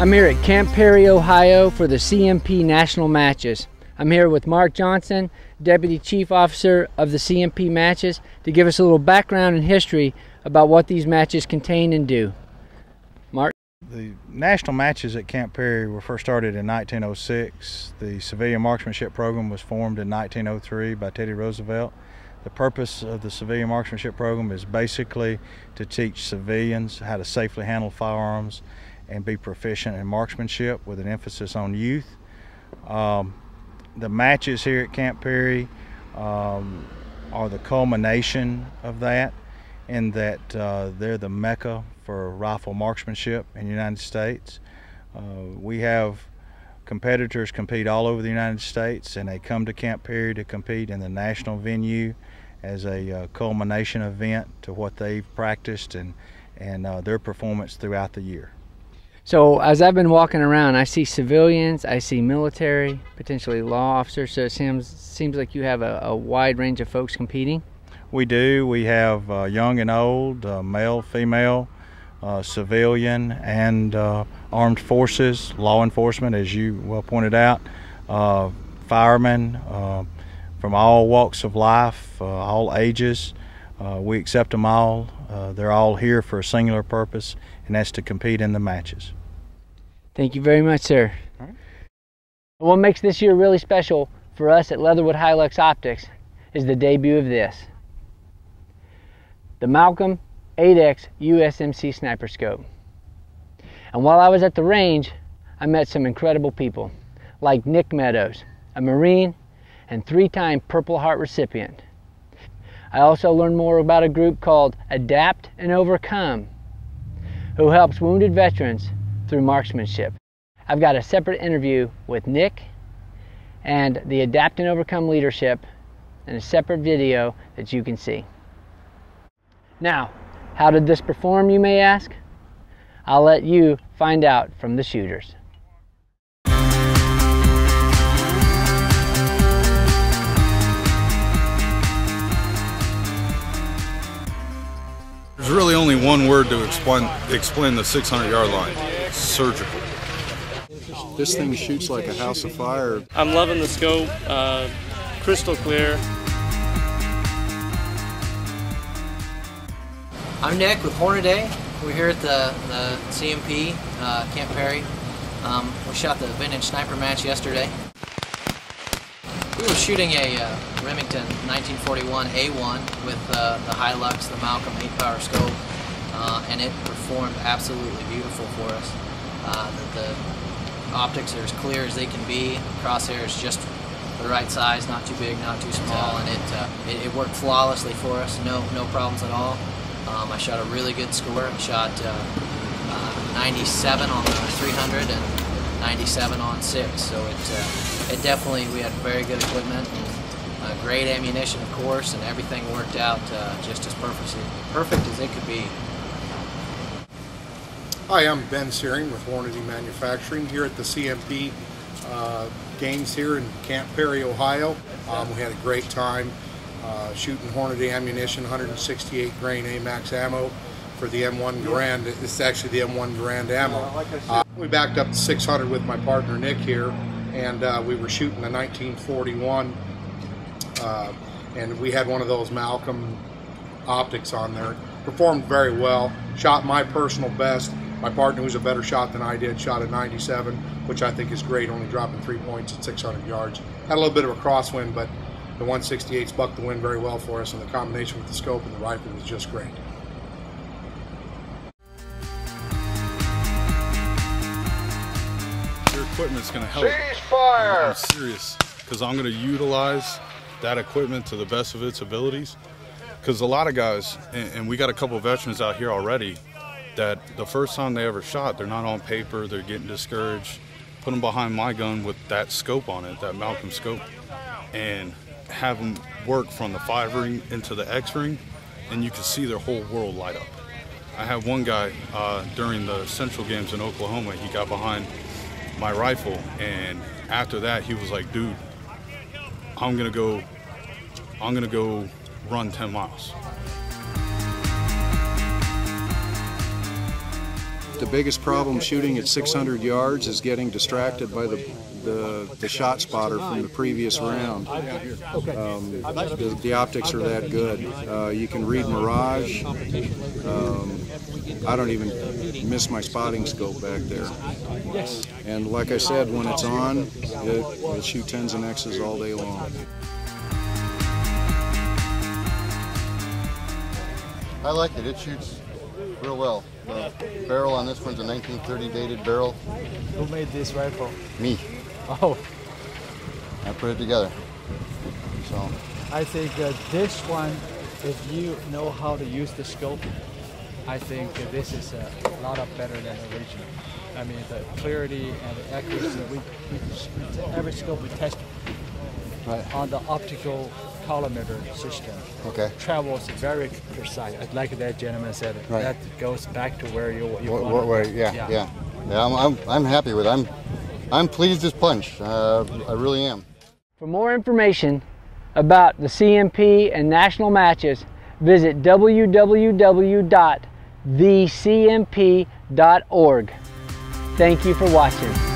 I'm here at Camp Perry, Ohio for the CMP National Matches. I'm here with Mark Johnson, Deputy Chief Officer of the CMP Matches, to give us a little background and history about what these matches contain and do. Mark? The national matches at Camp Perry were first started in 1906. The civilian marksmanship program was formed in 1903 by Teddy Roosevelt. The purpose of the civilian marksmanship program is basically to teach civilians how to safely handle firearms and be proficient in marksmanship with an emphasis on youth. Um, the matches here at Camp Perry um, are the culmination of that in that uh, they're the mecca for rifle marksmanship in the United States. Uh, we have competitors compete all over the United States and they come to Camp Perry to compete in the national venue as a uh, culmination event to what they've practiced and, and uh, their performance throughout the year. So as I've been walking around, I see civilians, I see military, potentially law officers. So it seems seems like you have a, a wide range of folks competing. We do. We have uh, young and old, uh, male, female, uh, civilian, and uh, armed forces, law enforcement, as you well pointed out, uh, firemen uh, from all walks of life, all ages. we accept them all. they're all here for a singular purpose, and that's to compete in the matches. Thank you very much, sir. What makes this year really special for us at Leatherwood Hi-Lux Optics is the debut of this. The Malcolm 8X USMC Sniper Scope. And while I was at the range, I met some incredible people, like Nick Meadows, a Marine and three-time Purple Heart recipient. I also learned more about a group called Adapt and Overcome, who helps wounded veterans through marksmanship. I've got a separate interview with Nick and the Adapt and Overcome leadership and a separate video that you can see. Now, how did this perform, you may ask? I'll let you find out from the shooters. There's really only one word to explain, explain the 600 yard line surgical. This thing shoots like a house of fire. I'm loving the scope, uh, crystal clear. I'm Nick with Hornady. We're here at the, the CMP, uh, Camp Perry. Um, we shot the vintage sniper match yesterday. We were shooting a uh, Remington 1941 A1 with uh, the Hi-Lux, the Malcolm 8 power scope, uh, and it performed absolutely beautiful for us. Uh, the, the, optics are as clear as they can be. The Crosshair is just the right size, not too big, not too small, and it, uh, it, it, worked flawlessly for us. No, no problems at all. Um, I shot a really good score. I shot uh, uh 97 on the 300 and 97 on 6. So it, uh, it definitely, we had very good equipment and uh, great ammunition, of course, and everything worked out just as perfect, perfect as it could be. Hi, I'm Ben Searing with Hornady Manufacturing here at the CMP uh, games here in Camp Perry, Ohio. Um, we had a great time uh, shooting Hornady ammunition, 168 grain AMAX ammo for the M1 Garand. It's actually the M1 Garand ammo. Uh, we backed up to 600 with my partner Nick here, and uh, we were shooting a 1941, uh, and we had one of those Malcolm optics on there. Performed very well. Shot my personal best. My partner, who's a better shot than I did, shot a 97, which I think is great, only dropping three points at 600 yards. Had a little bit of a crosswind, but the 168s bucked the wind very well for us, and the combination with the scope and the rifle was just great. Your equipment's going to help. Cease fire! I'm serious, because I'm going to utilize that equipment to the best of its abilities. Because a lot of guys, and we got a couple veterans out here already that the first time they ever shot, they're not on paper, they're getting discouraged. Put them behind my gun with that scope on it, that Malcolm scope, and have them work from the five ring into the X ring, and you can see their whole world light up. I had one guy uh, during the Central Games in Oklahoma, he got behind my rifle, and after that, he was like, dude, I'm gonna go, I'm gonna go run 10 miles. The biggest problem shooting at 600 yards is getting distracted by the the, the shot spotter from the previous round. Um, the, the, optics are that good. Uh, you can read mirage. Um, I don't even miss my spotting scope back there. And like I said, when it's on, it, will shoot tens and X's all day long. I like it. It shoots real well. The barrel on this one's a 1930 dated barrel. Who made this rifle? Me. Oh. I put it together. So. I think uh, this one, if you know how to use the scope, I think this is a lot of better than the original. I mean, the clarity and the accuracy, we, we, every scope we test right. on the optical collimator system okay. travels very precise. I like that gentleman said, right. that goes back to where you, you where, want where, yeah, yeah, yeah. Yeah, I'm, I'm, I'm happy with it. I'm, I'm pleased as punch. Uh, I really am. For more information about the CMP and national matches, visit www.thecmp.org. Thank you for watching.